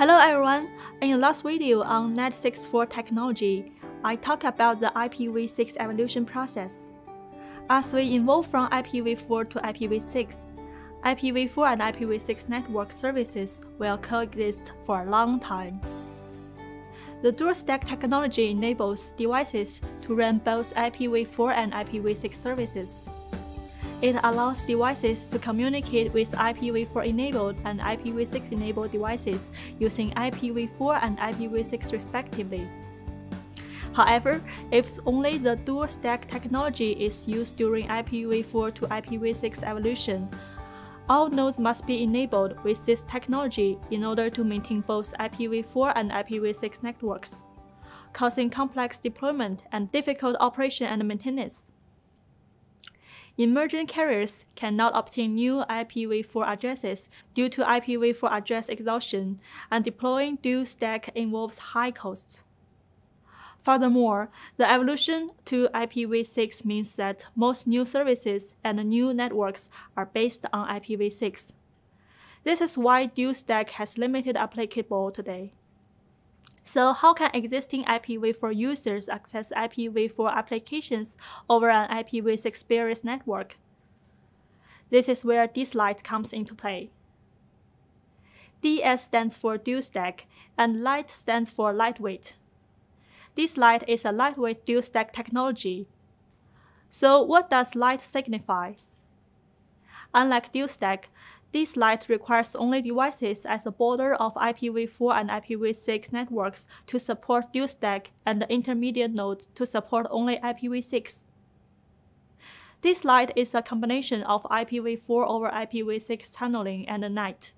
Hello everyone! In the last video on NAT64 technology, I talked about the IPv6 evolution process. As we evolve from IPv4 to IPv6, IPv4 and IPv6 network services will coexist for a long time. The dual stack technology enables devices to run both IPv4 and IPv6 services. It allows devices to communicate with IPv4 enabled and IPv6 enabled devices using IPv4 and IPv6 respectively. However, if only the dual stack technology is used during IPv4 to IPv6 evolution, all nodes must be enabled with this technology in order to maintain both IPv4 and IPv6 networks, causing complex deployment and difficult operation and maintenance. Emerging carriers cannot obtain new IPv4 addresses due to IPv4 address exhaustion, and deploying dual stack involves high costs. Furthermore, the evolution to IPv6 means that most new services and new networks are based on IPv6. This is why dual stack has limited applicable today. So how can existing IPv4 users access IPv4 applications over an IPv6 Bearish network? This is where DSLite comes into play. DS stands for dual stack, and light stands for lightweight. DSLite is a lightweight dual stack technology. So what does light signify? Unlike dual stack, DSLite requires only devices at the border of IPv4 and IPv6 networks to support dual stack and the intermediate nodes to support only IPv6. DSLite is a combination of IPv4 over IPv6 tunneling and NAT.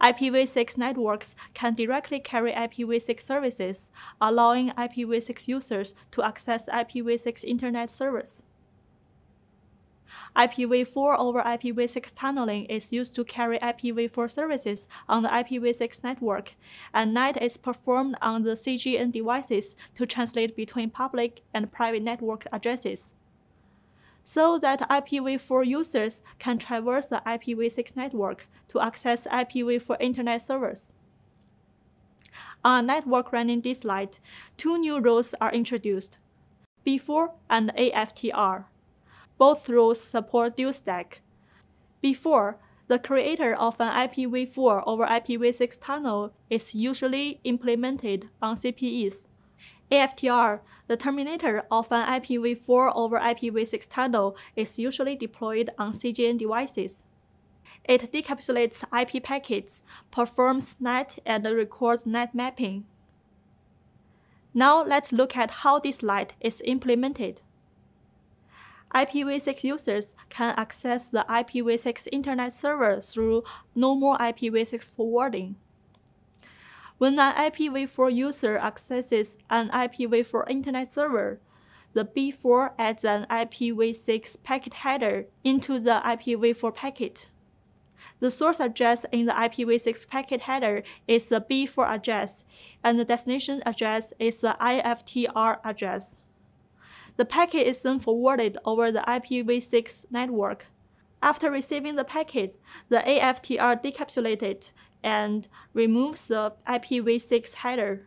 IPv6 networks can directly carry IPv6 services, allowing IPv6 users to access IPv6 Internet servers. IPv4 over IPv6 tunneling is used to carry IPv4 services on the IPv6 network, and NAT is performed on the CGN devices to translate between public and private network addresses. So that IPv4 users can traverse the IPv6 network to access IPv4 internet servers. On a network running DSLite, two new rules are introduced, B4 and AFTR. Both rules support dual stack. B4, the creator of an IPv4 over IPv6 tunnel is usually implemented on CPEs. AFTR, the terminator of an IPv4 over IPv6 tunnel, is usually deployed on CGN devices. It decapsulates IP packets, performs NAT, and records NAT mapping. Now let's look at how DSLite is implemented. IPv6 users can access the IPv6 internet server through normal IPv6 forwarding. When an IPv4 user accesses an IPv4 internet server, the B4 adds an IPv6 packet header into the IPv4 packet. The source address in the IPv6 packet header is the B4 address, and the destination address is the AFTR address. The packet is then forwarded over the IPv6 network. After receiving the packet, the AFTR decapsulates it and removes the IPv6 header.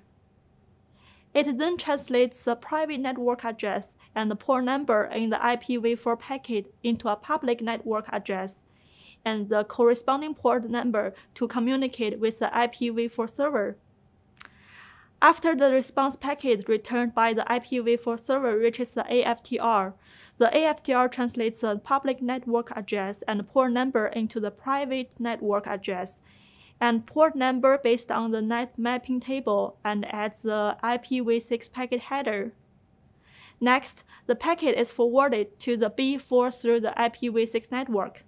It then translates the private network address and the port number in the IPv4 packet into a public network address and the corresponding port number to communicate with the IPv4 server. After the response packet returned by the IPv4 server reaches the AFTR, the AFTR translates the public network address and port number into the private network address and port number based on the NAT mapping table and adds the IPv6 packet header. Next, the packet is forwarded to the B4 through the IPv6 network.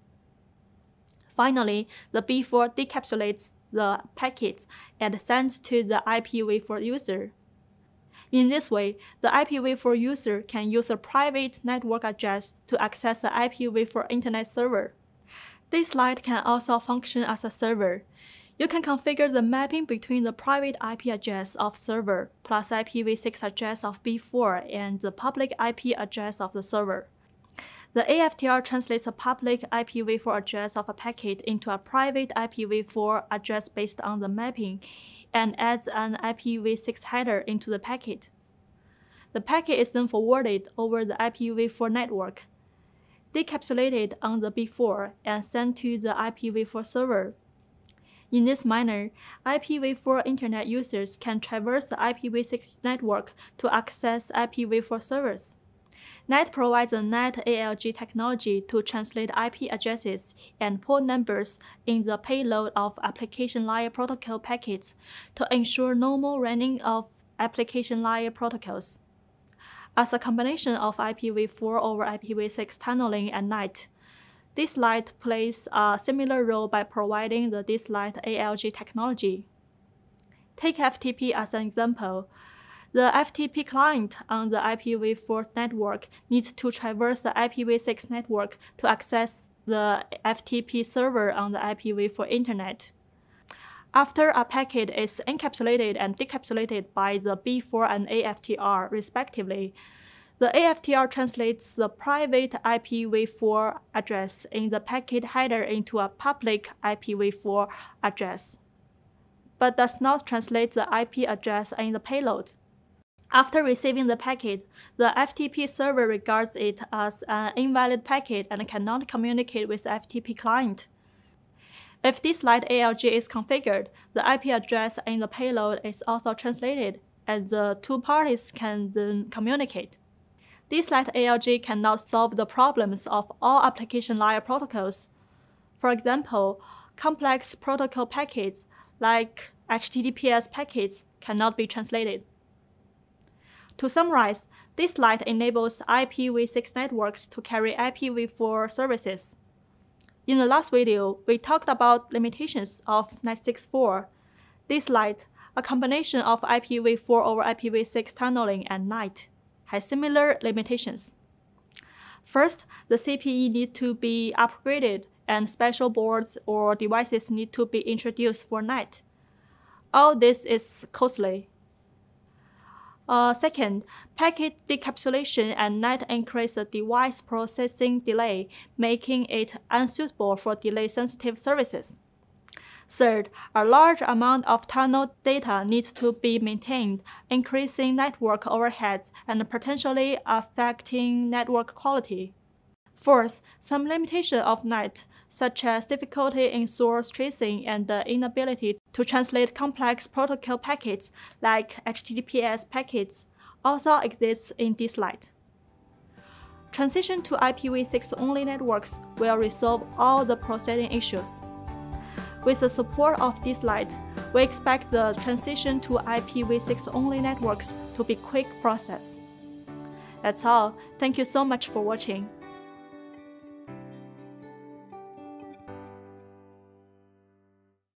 Finally, the B4 decapsulates the packets and sends to the IPv4 user. In this way, the IPv4 user can use a private network address to access the IPv4 internet server. DSLite can also function as a server. You can configure the mapping between the private IP address of server plus IPv6 address of B4 and the public IP address of the server. The AFTR translates a public IPv4 address of a packet into a private IPv4 address based on the mapping and adds an IPv6 header into the packet. The packet is then forwarded over the IPv4 network, decapsulated on the B4 and sent to the IPv4 server. In this manner, IPv4 Internet users can traverse the IPv6 network to access IPv4 servers. NAT provides a NAT ALG technology to translate IP addresses and port numbers in the payload of application layer protocol packets to ensure normal running of application layer protocols. As a combination of IPv4 over IPv6 tunneling and NAT, this DSLite plays a similar role by providing the DSLite ALG technology. Take FTP as an example. The FTP client on the IPv4 network needs to traverse the IPv6 network to access the FTP server on the IPv4 internet. After a packet is encapsulated and decapsulated by the B4 and AFTR respectively, the AFTR translates the private IPv4 address in the packet header into a public IPv4 address, but does not translate the IP address in the payload. After receiving the packet, the FTP server regards it as an invalid packet and cannot communicate with the FTP client. If DSLite ALG is configured, the IP address in the payload is also translated, and the two parties can then communicate. DSLite ALG cannot solve the problems of all application layer protocols. For example, complex protocol packets like HTTPS packets cannot be translated. To summarize, DSLite enables IPv6 networks to carry IPv4 services. In the last video, we talked about limitations of NAT64. DSLite, a combination of IPv4 over IPv6 tunneling and NAT has similar limitations. First, the CPE need to be upgraded and special boards or devices need to be introduced for NAT. All this is costly. Uh, second, packet decapsulation and NAT increase the device processing delay, making it unsuitable for delay-sensitive services. Third, a large amount of tunnel data needs to be maintained, increasing network overheads and potentially affecting network quality. Fourth, some limitation of NAT, such as difficulty in source tracing and the inability to translate complex protocol packets like HTTPS packets, also exists in DSLite. Transition to IPv6 only networks will resolve all the processing issues. With the support of DSLite, we expect the transition to IPv6 only networks to be quick process. That's all. Thank you so much for watching.